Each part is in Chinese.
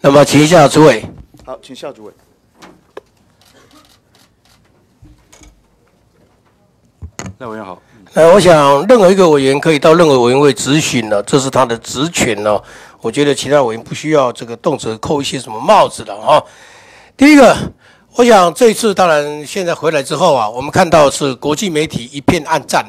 那么，请一下主委。好，请下主委。赖委员好。呃，我想任何一个委员可以到任何委员会质询了，这是他的职权呢。我觉得其他委员不需要这个动辄扣一些什么帽子的哈。第一个，我想这一次当然现在回来之后啊，我们看到是国际媒体一片暗战。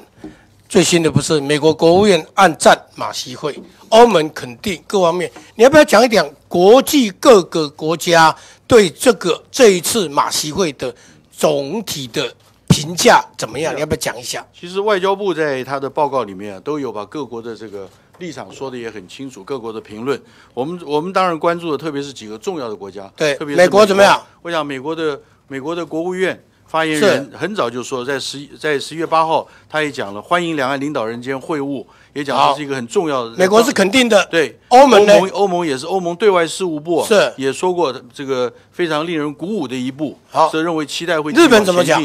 最新的不是美国国务院暗赞马习会，欧盟肯定各方面，你要不要讲一讲国际各个国家对这个这一次马习会的总体的评价怎么样？你要不要讲一下？其实外交部在他的报告里面啊都有把各国的这个立场说的也很清楚，各国的评论，我们我们当然关注的特别是几个重要的国家，对，特别美国怎么样？我想美国的美国的国务院。发言人很早就说，在十在十一月八号，他也讲了欢迎两岸领导人间会晤，也讲这是一个很重要的。美国是肯定的，对欧盟呢？欧盟也是欧盟对外事务部是也说过这个非常令人鼓舞的一步，好，这认为期待会日本怎么讲？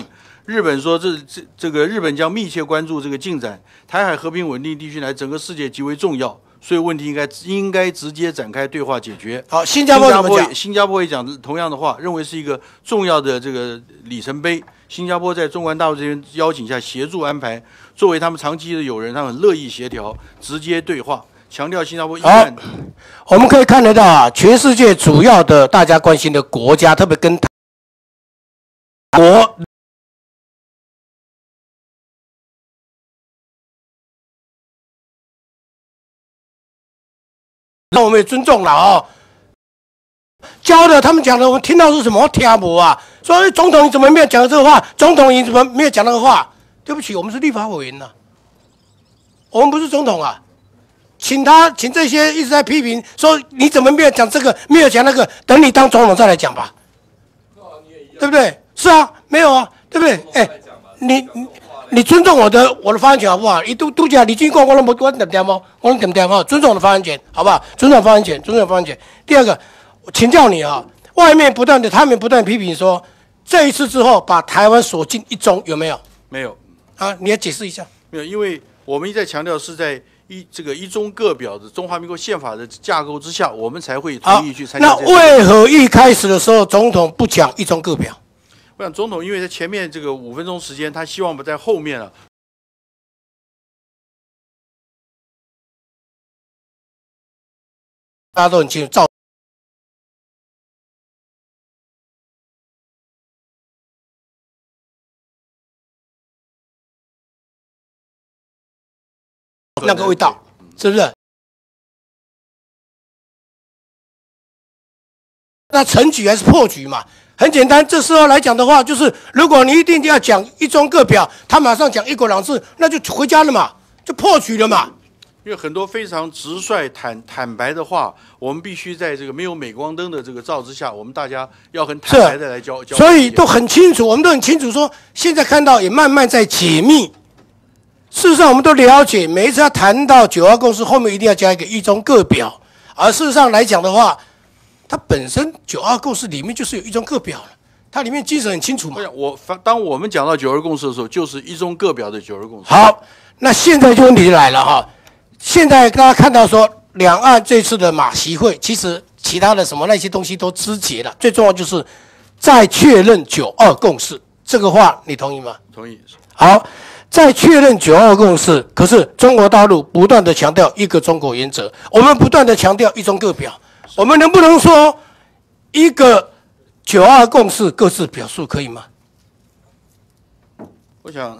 日本说这这这个日本将密切关注这个进展，台海和平稳定地区来整个世界极为重要。所以问题应该应该直接展开对话解决。好，新加坡怎么讲？新加坡也讲同样的话，认为是一个重要的这个里程碑。新加坡在中国大陆这边邀请下协助安排，作为他们长期的友人，他们乐意协调直接对话，强调新加坡。好，我们可以看得到啊，全世界主要的大家关心的国家，特别跟国。那我们也尊重了哦。教的他们讲的，我们听到是什么？听不啊？说总统你怎么没有讲这个话？总统你怎么没有讲那个话？对不起，我们是立法委员呐，我们不是总统啊。请他，请这些一直在批评说你怎么没有讲这个，没有讲那个，等你当总统再来讲吧。对不对？是啊，没有啊，对不对？哎，你你。你尊重我的我的发言权好不好？你都都讲，你进过我那么多点点吗？我能点点吗？尊重我的发言权，好不好？尊重发言权，尊重发言权。第二个，我请教你啊，外面不断的，他们不断批评说，这一次之后把台湾锁进一中，有没有？没有。啊，你要解释一下。没有，因为我们一再强调是在一这个一中各表的中华民国宪法的架构之下，我们才会同意去参加。那为何一开始的时候总统不讲一中各表？我想总统因为在前面这个五分钟时间，他希望我们在后面了，大家都很清楚，赵那个味道，是不是？那成局还是破局嘛？很简单，这时候来讲的话，就是如果你一定要讲一中各表，他马上讲一国两制，那就回家了嘛，就破局了嘛。因为很多非常直率、坦坦白的话，我们必须在这个没有镁光灯的这个照之下，我们大家要很坦白的来交交。所以都很清楚，我们都很清楚说，现在看到也慢慢在解密。事实上，我们都了解，每一次要谈到九二共识，后面一定要加一个一中各表。而事实上来讲的话，它本身九二共识里面就是有一中各表了，它里面精神很清楚嘛。我当我们讲到九二共识的时候，就是一中各表的九二共识。好，那现在就问题就来了哈。现在大家看到说，两岸这次的马习会，其实其他的什么那些东西都肢解了，最重要就是再确认九二共识。这个话你同意吗？同意。好，再确认九二共识，可是中国大陆不断的强调一个中国原则，我们不断的强调一中各表。我们能不能说一个九二共识各自表述可以吗？我想，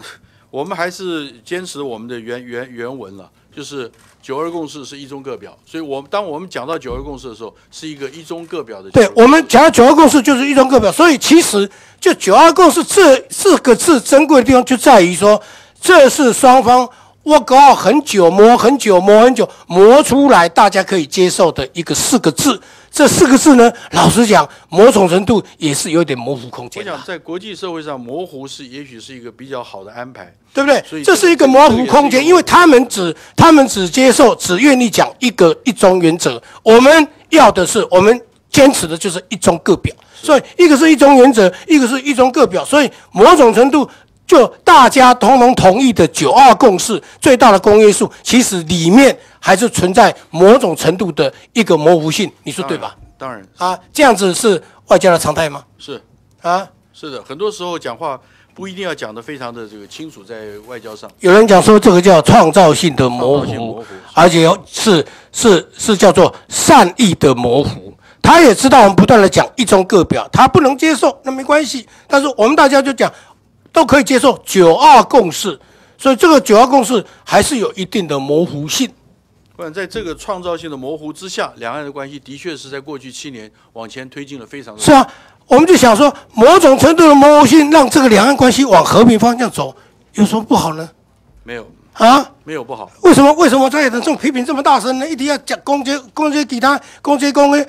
我们还是坚持我们的原原原文了，就是九二共识是一中各表，所以，我们当我们讲到九二共识的时候，是一个一中各表的。对，我们讲到九二共识就是一中各表，所以其实就九二共识这四个字珍贵的地方就在于说，这是双方。我搞很久磨很久磨很久磨出来大家可以接受的一个四个字，这四个字呢，老实讲，某种程度也是有点模糊空间。我想在国际社会上，模糊是也许是一个比较好的安排，对不对？所以这是一个模糊空间，因为他们只他们只接受只愿意讲一个一中原则，我们要的是我们坚持的就是一中各表，所以一个是一中原则，一个是一中各表，所以某种程度。就大家通通同意的九二共识最大的公约数，其实里面还是存在某种程度的一个模糊性，你说对吧？当然啊，这样子是外交的常态吗？是啊，是的，很多时候讲话不一定要讲得非常的这个清楚，在外交上有人讲说这个叫创造性的模糊性模糊，而且是是是叫做善意的模糊。他也知道我们不断的讲一中各表，他不能接受，那没关系。但是我们大家就讲都可以接受九二共识，所以这个九二共识还是有一定的模糊性。不然在这个创造性的模糊之下，两岸的关系的确是在过去七年往前推进了非常是啊，我们就想说，某种程度的模糊性让这个两岸关系往和平方向走，有什么不好呢？没有啊？没有不好。为什么为什么在这种批评这么大声呢？一定要讲攻击攻击给他攻击攻击，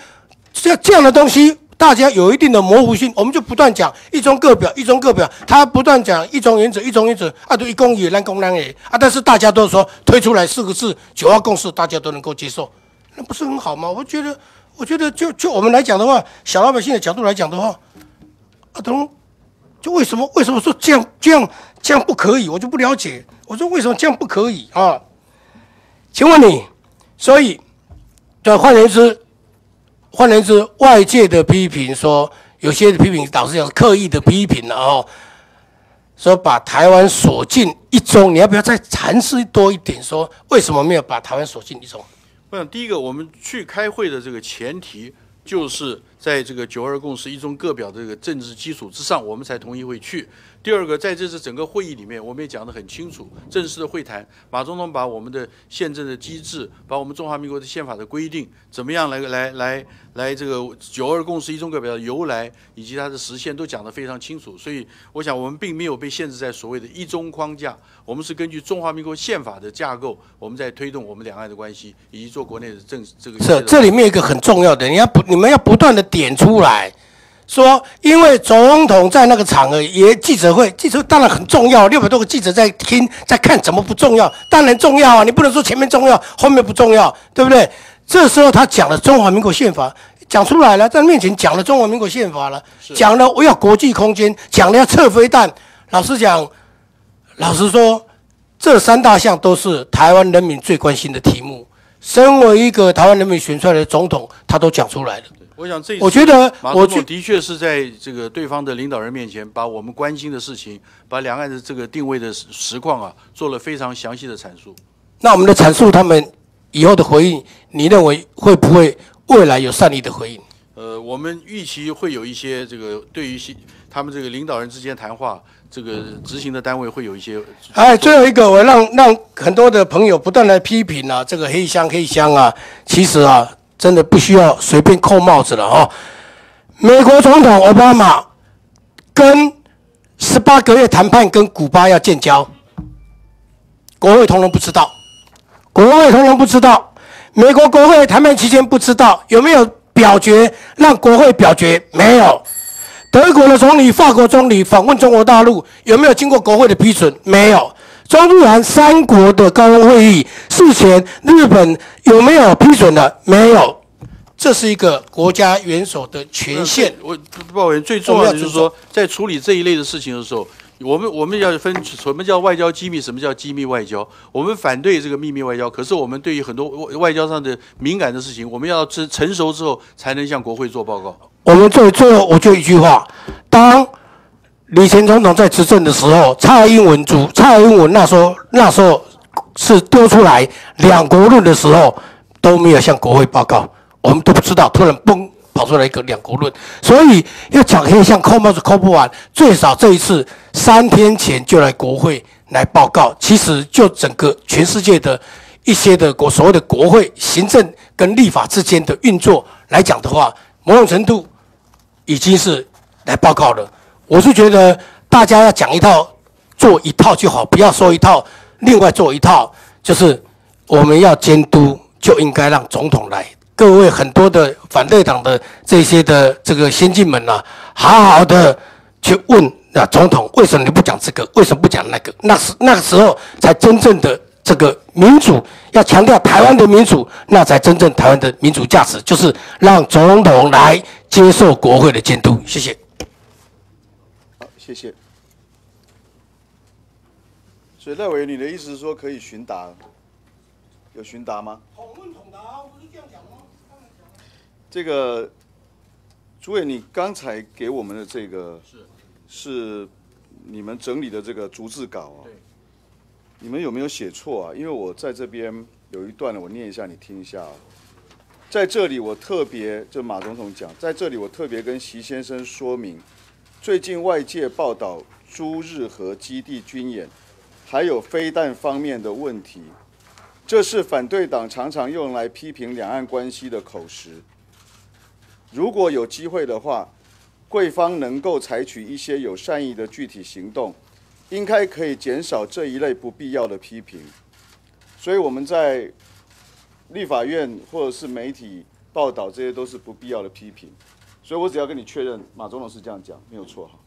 这这样的东西，大家有一定的模糊性，我们就不断讲一中各表，一中各表，他不断讲一中原则，一中原则啊，对一公也两公两也啊，但是大家都说推出来四个字九二共识，大家都能够接受，那不是很好吗？我觉得，我觉得就就我们来讲的话，小老百姓的角度来讲的话，啊，东，就为什么为什么说这样这样这样不可以？我就不了解。我说为什么这样不可以啊？请问你，所以，对，换言之，换言之，外界的批评说，有些批评导师讲刻意的批评了哦，说把台湾锁进一中，你要不要再阐释多一点？说为什么没有把台湾锁进一中？我想第一个，我们去开会的这个前提，就是在这个九二共识、一中各表的这个政治基础之上，我们才同意会去。第二个，在这次整个会议里面，我们也讲得很清楚，正式的会谈，马总统把我们的宪政的机制，把我们中华民国的宪法的规定，怎么样来来来来这个九二共识、一中各表的由来以及它的实现都讲得非常清楚。所以，我想我们并没有被限制在所谓的一中框架，我们是根据中华民国宪法的架构，我们在推动我们两岸的关系以及做国内的政这个。是，这里面一个很重要的，你要不你们要不断的点出来。说，因为总统在那个场合也记者会，记者会当然很重要，六百多个记者在听在看，怎么不重要？当然重要啊！你不能说前面重要，后面不重要，对不对？这时候他讲了中华民国宪法，讲出来了，在面前讲了中华民国宪法了，讲了我要国际空间，讲了要撤飞弹。老实讲，老实说，这三大项都是台湾人民最关心的题目。身为一个台湾人民选出来的总统，他都讲出来了。我想这，我觉得，我觉的确是在这个对方的领导人面前，把我们关心的事情，把两岸的这个定位的实况啊，做了非常详细的阐述。那我们的阐述，他们以后的回应，你认为会不会未来有善意的回应？呃，我们预期会有一些这个对于他们这个领导人之间谈话，这个执行的单位会有一些。哎，最后一个，我让让很多的朋友不断的批评啊，这个黑箱黑箱啊，其实啊。真的不需要随便扣帽子了哦。美国总统奥巴马跟十八个月谈判，跟古巴要建交，国会同仁不知道，国会同仁不知道，美国国会谈判期间不知道有没有表决，让国会表决没有。德国的总理、法国总理访问中国大陆，有没有经过国会的批准？没有。中日韩三国的高峰会议事前，日本有没有批准的？没有，这是一个国家元首的权限。我报员最重要的就是说，在处理这一类的事情的时候，我们我们要分什么叫外交机密，什么叫机密外交。我们反对这个秘密外交，可是我们对于很多外交上的敏感的事情，我们要成成熟之后才能向国会做报告。我们最最后我就一句话：当。李前总统在执政的时候，蔡英文主蔡英文那时候那时候是丢出来两国论的时候，都没有向国会报告，我们都不知道，突然崩跑出来一个两国论，所以要讲可以像扣帽子扣不完，最少这一次三天前就来国会来报告。其实就整个全世界的一些的国所谓的国会行政跟立法之间的运作来讲的话，某种程度已经是来报告了。我是觉得大家要讲一套，做一套就好，不要说一套，另外做一套。就是我们要监督，就应该让总统来。各位很多的反对党的这些的这个先进们呐，好好的去问啊，总统为什么你不讲这个？为什么不讲那个？那时那个时候才真正的这个民主，要强调台湾的民主，那才真正台湾的民主价值，就是让总统来接受国会的监督。谢谢。好谢谢。所以赖委，你的意思是说可以询答？有询答吗？这个诸位，你刚才给我们的这个是是你们整理的这个逐字稿啊对？你们有没有写错啊？因为我在这边有一段呢，我念一下，你听一下啊。在这里，我特别就马总统讲，在这里我特别跟习先生说明，最近外界报道朱日和基地军演，还有飞弹方面的问题，这是反对党常常用来批评两岸关系的口实。如果有机会的话，贵方能够采取一些有善意的具体行动，应该可以减少这一类不必要的批评。所以我们在立法院或者是媒体报道，这些都是不必要的批评。所以我只要跟你确认，马总统是这样讲，没有错哈。